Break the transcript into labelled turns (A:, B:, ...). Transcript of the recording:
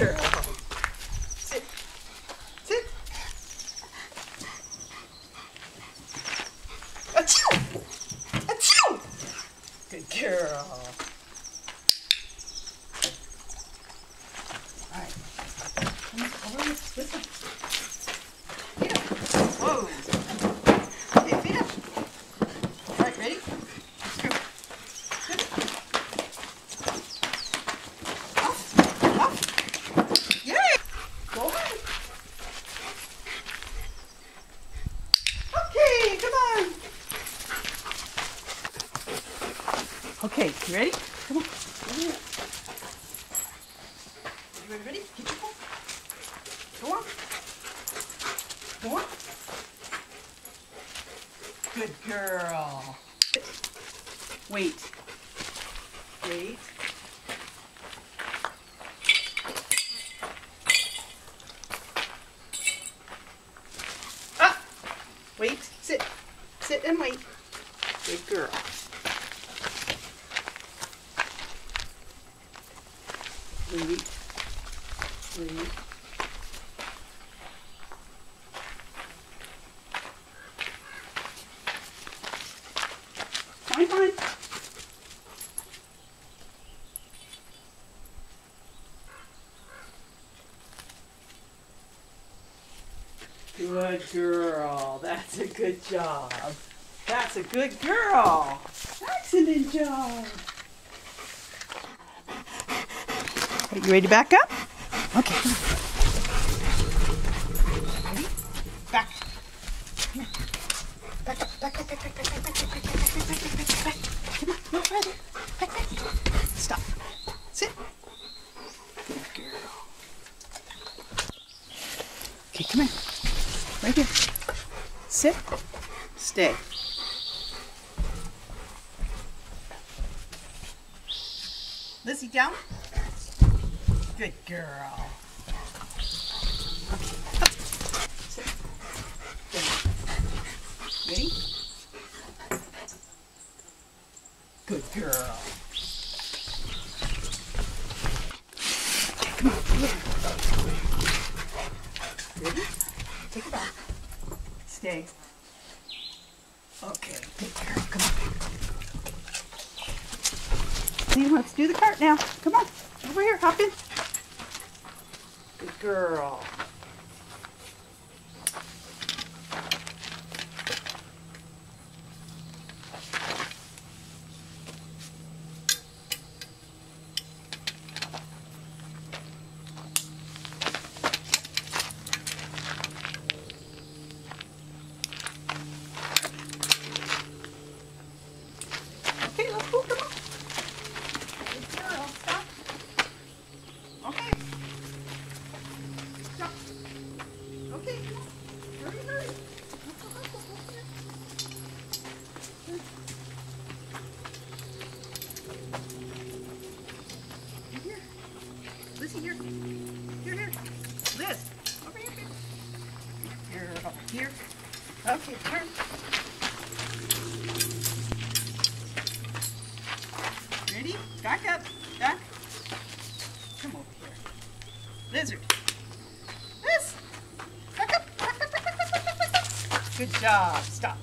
A: Sure. Sit. Sit. Achoo! Achoo! Good girl. All right. Listen. Okay, you ready? Come on. Here. Everybody ready? Get your phone. Go on. Go on. Good girl. Wait. Wait. Ah! Wait. Sit. Sit and wait. Good girl. Wait. Wait. Fine, fine. Good girl. That's a good job. That's a good girl. Excellent job. You ready to back up? Okay. Ready? Back. Back up, back up, back, back, back, back, back, back, back, back. Come on, no further. Back. Stop. Sit. Okay, come here. Right here. Sit. Stay. Lizzie, down. Good girl. Ready? Good girl. Come on. Here. Ready? Take it off. Stay. Okay, good girl. Come on. Let's do the cart now. Come on. Over here, hop in girl. Here. Here, here. Over here. Here, over here. Okay, turn. Ready? Back up. Back. Come over here. Lizard. Good job. Stop.